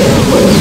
Yeah.